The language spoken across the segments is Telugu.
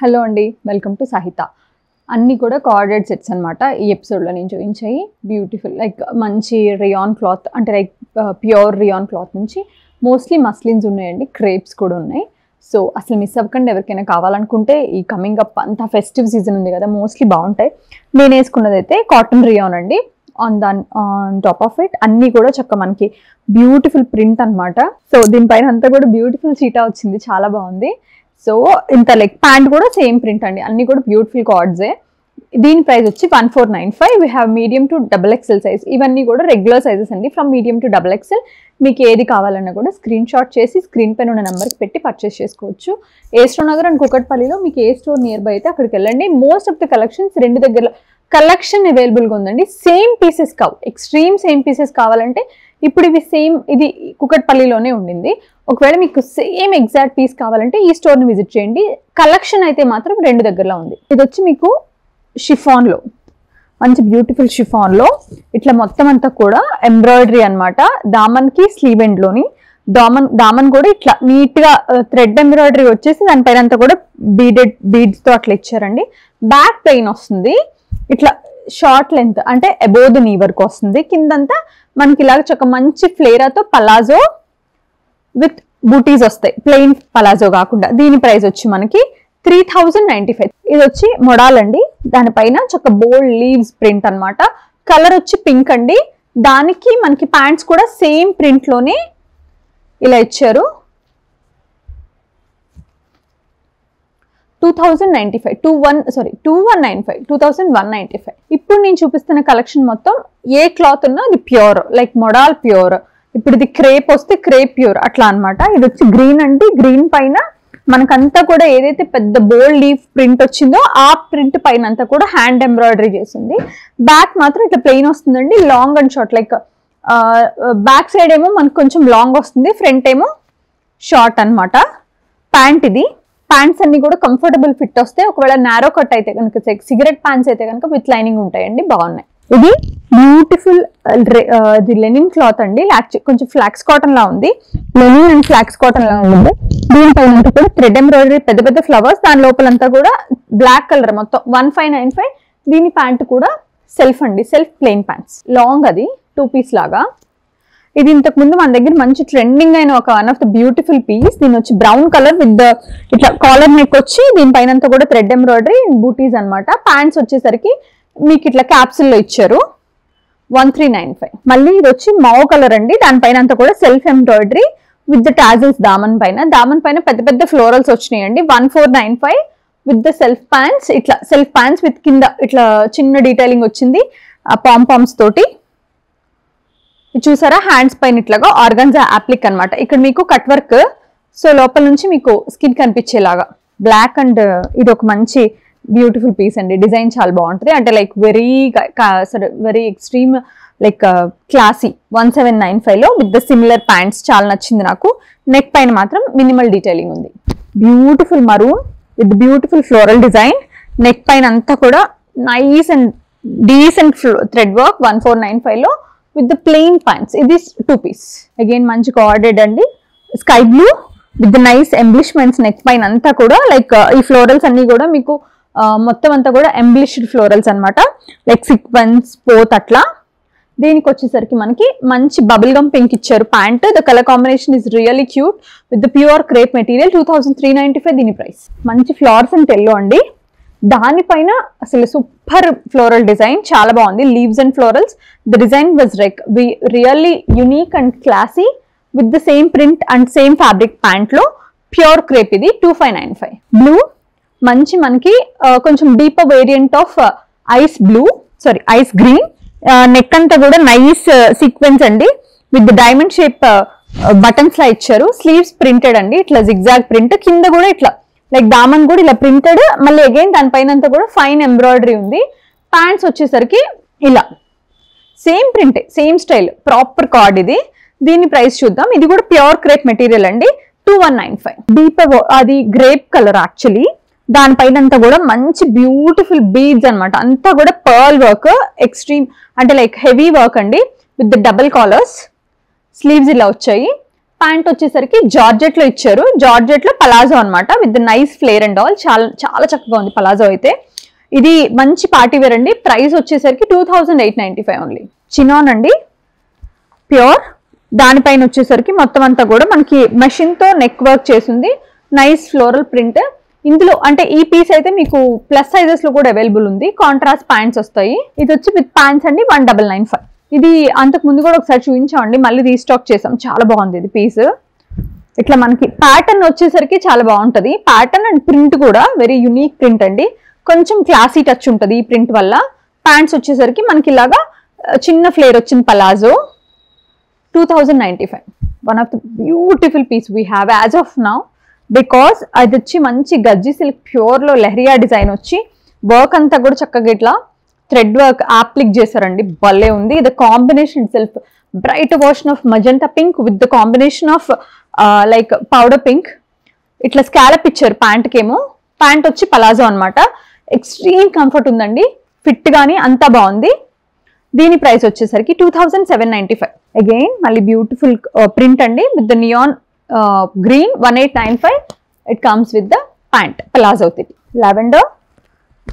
హలో అండి వెల్కమ్ టు సాహిత. అన్నీ కూడా కార్డెడ్ సెట్స్ అనమాట ఈ ఎపిసోడ్లో నేను చూపించాయి. బ్యూటిఫుల్ లైక్ మంచి రియాన్ క్లాత్ అంటే లైక్ ప్యూర్ రియాన్ క్లాత్ నుంచి మోస్ట్లీ మస్లిన్స్ ఉన్నాయండి క్రేప్స్ కూడా ఉన్నాయి. సో అసలు మిస్ అవ్వకుండా ఎవరికైనా కావాలనుకుంటే ఈ కమింగ్ అప్ అంతా ఫెస్టివ్ సీజన్ ఉంది కదా మోస్ట్లీ బాగుంటాయి. నేను వేసుకున్నది అయితే కాటన్ రియాన్ అండి. ఆన్ దాన్ ఆన్ టాప్ ఆఫ్ ఇట్ అన్నీ కూడా చక్క మనకి బ్యూటిఫుల్ ప్రింట్ అనమాట సో దీనిపైన అంతా కూడా బ్యూటిఫుల్ చీటా వచ్చింది చాలా బాగుంది. సో ఇంత లెగ్ ప్యాంట్ కూడా సేమ్ ప్రింట్ అండి. అన్ని కూడా బ్యూటిఫుల్ కార్డ్సే దీని ప్రైస్ వచ్చి one four nine five. We have medium to double excel size ఇవన్నీ కూడా రెగ్యులర్ సైజెస్ అండి. From medium to double excel మీకు ఏది కావాలన్నా కూడా స్క్రీన్ షాట్ చేసి స్క్రీన్ పైన ఉన్న నెంబర్కి పెట్టి పర్చేస్ చేసుకోవచ్చు. ఏ స్టోర్ నగర్ అండ్ కుకట్పల్లిలో మీకు ఏ స్టోర్ నియర్ బై అయితే అక్కడికి వెళ్ళండి. మోస్ట్ ఆఫ్ ద కలెక్షన్స్ రెండు దగ్గర కలెక్షన్ అవైలబుల్గా ఉందండి. సేమ్ పీసెస్ కావు. ఎక్స్ట్రీమ్ సేమ్ పీసెస్ కావాలంటే ఇప్పుడు ఇవి సేమ్ ఇది కుకట్పల్లిలోనే ఉండింది. ఒకవేళ మీకు సేమ్ ఎగ్జాక్ట్ పీస్ కావాలంటే ఈ స్టోర్ని విజిట్ చేయండి. కలెక్షన్ అయితే మాత్రం రెండు దగ్గరలో ఉంది. ఇది వచ్చి మీకు షిఫాన్లో మంచి బ్యూటిఫుల్ షిఫాన్లో. ఇట్లా మొత్తం అంతా కూడా ఎంబ్రాయిడరీ అన్నమాట. దామన్కి స్లీవ్ ఎండ్లోని. దామన్ దామన్ కూడా ఇట్లా నీట్గా థ్రెడ్ ఎంబ్రాయిడరీ వచ్చేసి దానిపైన అంతా కూడా బీడెడ్ బీడ్స్తో అట్లా ఇచ్చారండి. బ్యాక్ పెయిన్ వస్తుంది. ఇట్లా షార్ట్ లెంత్ అంటే అబోవ్ ద నీ వరకు వస్తుంది. కిందంతా మనకి ఇలాగ చక్క మంచి ఫ్లేరాతో పలాజో విత్ బూటీస్ వస్తాయి. ప్లెయిన్ పలాజో కాకుండా. దీని ప్రైస్ వచ్చి మనకి త్రీ థౌజండ్ నైన్టీ ఫైవ్. ఇది వచ్చి మొడాల్ అండి. దానిపైన చక్క బోల్డ్ లీవ్స్ ప్రింట్ అన్నమాట. కలర్ వచ్చి పింక్ అండి. దానికి మనకి ప్యాంట్స్ కూడా సేమ్ ప్రింట్లోనే ఇలా ఇచ్చారు. Two thousand ninety five. Two one sorry two one nine five. Two thousand one ninety five. ఇప్పుడు నేను చూపిస్తున్న కలెక్షన్ మొత్తం ఏ క్లాత్ ఉన్నా అది ప్యూర్. Like modal pure. ఇప్పుడు ఇది క్రేప్ వస్తే క్రేప్ ప్యూర్ అట్లా అన్నమాట. ఇది వచ్చి గ్రీన్ అంటే గ్రీన్ పైన మనకంతా కూడా ఏదైతే పెద్ద బోల్డ్ లీఫ్ ప్రింట్ వచ్చిందో ఆ ప్రింట్ పైన అంతా కూడా హ్యాండ్ ఎంబ్రాయిడరీ చేసింది. బ్యాక్ మాత్రం ఇట్లా ప్లెయిన్ వస్తుందండి. Long and short. Like back side ఏమో మనకు కొంచెం లాంగ్ వస్తుంది. ఫ్రంట్ ఏమో షార్ట్ అన్నమాట. ప్యాంట్ ఇది. ప్యాంట్స్ అన్ని కూడా కంఫర్టబుల్ ఫిట్ వస్తాయి ఒకవేళ నారో కట్ అయితే కనుక సిగరెట్ ప్యాంట్స్ అయితే కనుక విత్ లైనింగ్ ఉంటాయండి. బాగున్నాయి. ఇది బ్యూటిఫుల్ uh, uh, ఇది లెనిన్ క్లాత్ అండి. కొంచెం ఫ్లాక్స్ కాటన్ లా ఉంది. లెనిన్ అండ్ ఫ్లాక్స్ కాటన్ లా ఉంది. దీనిపైన కూడా థ్రెడ్ ఎంబ్రాయిడరీ పెద్ద పెద్ద ఫ్లవర్స్ దాని లోపలంతా కూడా బ్లాక్ కలర్ మొత్తం. వన్ ఫైవ్ నైన్ ఫైవ్ దీని ప్యాంట్ కూడా సెల్ఫ్ అండి. సెల్ఫ్ ప్లెయిన్ ప్యాంట్స్ లాంగ్ అది. టూ పీస్ లాగా. ఇది ఇంతకు ముందు మన దగ్గర మంచి ట్రెండింగ్ అయిన ఒక one of the beautiful piece దీని వచ్చి బ్రౌన్ కలర్ విత్ ఇట్లా కాలర్ నెక్ వచ్చి దీనిపైన అంతా కూడా థ్రెడ్ ఎంబ్రాయిడరీ బూటీస్ అన్నమాట. ప్యాంట్స్ వచ్చేసరికి మీకు ఇట్లా capsule ఇచ్చారు. వన్ త్రీ నైన్ ఫైవ్ మళ్ళీ ఇది వచ్చి మావ్ కలర్ అండి. దానిపైన అంతా కూడా self embroidery with the tassels Daman పైన. దామన్ పైన పెద్ద పెద్ద ఫ్లోరల్స్ వచ్చినాయండి. One four nine five with the self pants ఇట్లా సెల్ఫ్ ప్యాంట్స్ విత్ కింద ఇట్లా చిన్న డీటెయిలింగ్ వచ్చింది. ఆ పామ్ పామ్స్ తోటి. ఇది చూసారా? హ్యాండ్స్ పైన ఇట్లాగా ఆర్గన్జా అప్లిక్ అన్నమాట. ఇక్కడ మీకు కట్ వర్క్ సో లోపల నుంచి మీకు స్కిన్ కనిపించేలాగా. బ్లాక్ అండ్ ఇది ఒక మంచి బ్యూటిఫుల్ పీస్ అండి. డిజైన్ చాలా బాగుంటుంది. అంటే లైక్ వెరీ సరే very extreme like uh, classy one seven nine ఫైవ్లో విత్ ద సిమిలర్ ప్యాంట్స్ చాలా నచ్చింది నాకు. నెక్ పైన మాత్రం మినిమల్ డీటెయిలింగ్ ఉంది. Beautiful maroon with beautiful floral design. Neck పైన అంతా కూడా nice and decent thread work one four nine ఫైవ్లో విత్ ద ప్లెయిన్ ప్యాంట్స్. ఇది టూ పీస్. అగైన్ మంచి కోఆర్డెడ్ అండి. Sky blue with the nice embellishments neck పైన అంతా కూడా లైక్ uh, ఈ ఫ్లోరల్స్ అన్నీ కూడా మీకు మొత్తం అంతా కూడా ఎంబ్లిష్డ్ ఫ్లోరల్స్ అనమాట లైక్ సిక్వెన్స్ పోత్ అట్లా. దీనికి వచ్చేసరికి మనకి మంచి బబుల్ గమ్ పింక్ ఇచ్చారు pant. The colour combination is really cute with the pure crepe material two thousand three five దీని ప్రైస్ మంచి ఫ్లవర్స్ అండ్ ఎల్లో అండి. దానిపైన అసలు సూపర్ ఫ్లోరల్ డిజైన్ చాలా బాగుంది. Leaves and florals the design was we really unique and classy with the same print and same fabric ప్యాంట్లో pure crepe ఇది two five nine five blue మంచి మనకి కొంచెం deeper variant of ice blue sorry ice green neck అంతా కూడా నైస్ సీక్వెన్స్ అండి. విత్ డైమండ్ షేప్ బటన్స్ లా ఇచ్చారు. స్లీవ్స్ ప్రింటెడ్ అండి. ఇట్లా జిగ్జాగ్ ప్రింట్ కింద కూడా ఇట్లా లైక్ దామన్ కూడా ఇలా ప్రింటెడ్ మళ్ళీ అగైన్ దానిపైన అంతా కూడా ఫైన్ ఎంబ్రాయిడరీ ఉంది. ప్యాంట్స్ వచ్చేసరికి ఇలా. సేమ్ ప్రింటే సేమ్ స్టైల్ ప్రాపర్ కార్డ్ ఇది. దీని ప్రైస్ చూద్దాం. ఇది కూడా ప్యూర్ క్రేప్ మెటీరియల్ అండి. Two one nine five deep అది గ్రేప్ కలర్ యాక్చువల్లీ దానిపైన అంతా కూడా మంచి బ్యూటిఫుల్ బీడ్స్ అనమాట అంతా కూడా పర్ల్ వర్క్ ఎక్స్ట్రీమ్ అంటే లైక్ హెవీ వర్క్ అండి with the double collars sleeves ఇలా వచ్చాయి. ప్యాంట్ వచ్చేసరికి జార్జెట్లో ఇచ్చారు. జార్జెట్లో పలాజో అనమాట with nice flare and all చాలా చాలా చక్కగా ఉంది పలాజో అయితే. ఇది మంచి పార్టీ వేర్ అండి. ప్రైస్ వచ్చేసరికి two thousand eight ninety five only chinon అండి ప్యూర్ దానిపైన వచ్చేసరికి మొత్తం అంతా కూడా మనకి మెషిన్తో నెక్ వర్క్ చేసింది. నైస్ ఫ్లోరల్ ప్రింట్ ఇందులో అంటే ఈ పీస్ అయితే మీకు ప్లస్ సైజెస్లో కూడా అవైలబుల్ ఉంది. కాంట్రాస్ట్ ప్యాంట్స్ వస్తాయి. ఇది వచ్చి విత్ ప్యాంట్స్ అండి వన్ డబల్ నైన్ ఫైవ్ ఇది అంతకు ముందు కూడా ఒకసారి చూపించామండి. మళ్ళీ రీస్టాక్ చేసాం. చాలా బాగుంది ఇది పీస్ ఇట్లా మనకి ప్యాటర్న్ వచ్చేసరికి చాలా బాగుంటుంది. ప్యాటర్న్ అండ్ ప్రింట్ కూడా వెరీ యునిక్ ప్రింట్ అండి. కొంచెం క్లాసీ టచ్ ఉంటుంది ఈ ప్రింట్ వల్ల. ప్యాంట్స్ వచ్చేసరికి మనకి ఇలాగా చిన్న ఫ్లేర్ వచ్చింది palazzo two thousand ninety five one of the beautiful piece we have as of now because అది వచ్చి మంచి గజ్జి సిల్క్ ప్యూర్లో లెహరియా డిజైన్ వచ్చి వర్క్ అంతా కూడా చక్కగా ఇట్లా థ్రెడ్ వర్క్ అప్లిక్ చేశారండి. భలే ఉంది. ఇది combination self bright version of magenta pink with the combination of like powder pink ఇట్లా స్కాలప్ ఇచ్చారు ప్యాంట్కి ఏమో. ప్యాంట్ వచ్చి పలాజో అన్నమాట. ఎక్స్ట్రీమ్ కంఫర్ట్ ఉందండి. ఫిట్ కానీ అంతా బాగుంది. దీని ప్రైస్ వచ్చేసరికి two thousand seven ninety five again మళ్ళీ బ్యూటిఫుల్ ప్రింట్ uh, అండి. With the neon green one eight nine five it comes with the pant palazzo థిట్ lavender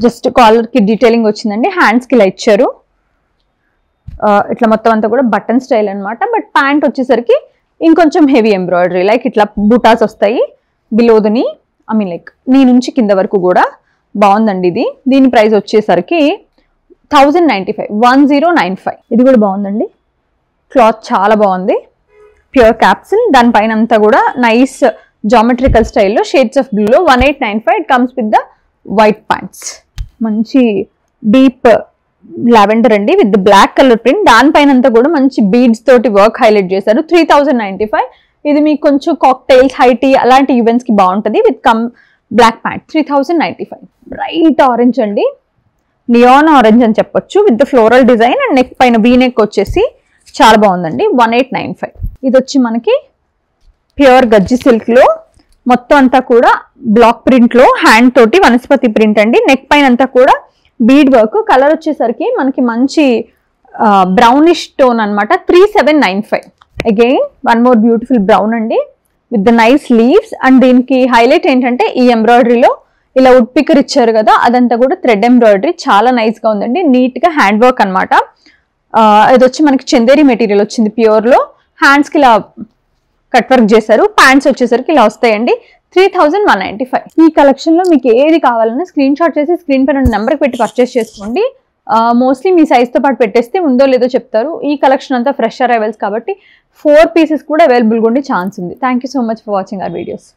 just కాలర్కి డీటెయిలింగ్ వచ్చిందండి హ్యాండ్స్కి ఇలా ఇచ్చారు. ఇట్లా మొత్తం అంతా కూడా బటన్ స్టైల్ అనమాట బట్ ప్యాంట్ వచ్చేసరికి ఇంకొంచెం హెవీ ఎంబ్రాయిడరీ లైక్ ఇట్లా బుటాస్ వస్తాయి బిలో ఐ మీన్ లైక్ నీ నుంచి కింద వరకు కూడా బాగుందండి ఇది. దీని ప్రైస్ వచ్చేసరికి thousand ninety five one zero nine five ఇది కూడా బాగుందండి. క్లాత్ చాలా బాగుంది. Pure capsule. దానిపైన అంతా కూడా నైస్ జామెట్రికల్ స్టైల్లో shades of బ్లూలో one eight nine five. It comes with the white pants మంచి డీప్ లావెండర్ అండి. విత్ బ్లాక్ కలర్ ప్రింట్ దానిపైన అంతా కూడా మంచి బీడ్స్ తోటి వర్క్ హైలైట్ చేశారు. త్రీ ఫైవ్ ఇది మీకు కొంచెం కాక్టైల్స్ హైటీ అలాంటి ఈవెంట్స్కి బాగుంటుంది. With come black pant three ninety five bright orange అండి. నియాన్ ఆరెంజ్ అని చెప్పొచ్చు. With the floral design and neck పైన వీ నెక్ వచ్చేసి చాలా బాగుందండి. వన్ ఎయిట్ నైన్ ఫైవ్ ఇది వచ్చి మనకి ప్యూర్ గజ్జి సిల్క్లో మొత్తం అంతా కూడా బ్లాక్ ప్రింట్లో హ్యాండ్ తోటి వనస్పతి ప్రింట్ అండి. నెక్ పైన అంతా కూడా బీడ్ వర్క్ కలర్ వచ్చేసరికి మనకి మంచి బ్రౌనిష్ టోన్ అనమాట three seven nine five again one more beautiful brown అండి. With the nice leaves and దీనికి హైలైట్ ఏంటంటే ఈ ఎంబ్రాయిడరీలో ఇలా వుడ్ పికర్ ఇచ్చారు కదా అదంతా కూడా థ్రెడ్ ఎంబ్రాయిడరీ చాలా నైస్గా ఉందండి. నీట్గా హ్యాండ్ వర్క్ అనమాట ఇది వచ్చి మనకి చందేరి మెటీరియల్ వచ్చింది ప్యూర్లో హ్యాండ్స్కి ఇలా కట్ వర్క్ చేశారు. ప్యాంట్స్ వచ్చేసరికి ఇలా వస్తాయండి. Three thousand one ninety five ఈ కలెక్షన్లో మీకు ఏది కావాలన్నా స్క్రీన్ షాట్ చేసి స్క్రీన్ పైన నెంబర్కి పెట్టి పర్చేస్ చేసుకోండి. మోస్ట్లీ మీ సైజ్తో పాటు పెట్టేస్తే ఉందో లేదో చెప్తారు. ఈ కలెక్షన్ అంతా ఫ్రెష్ అరైవల్స్ కాబట్టి ఫోర్ పీసెస్ కూడా అవైలబుల్గా ఉండే ఛాన్స్ ఉంది. Thank you so much for watching our videos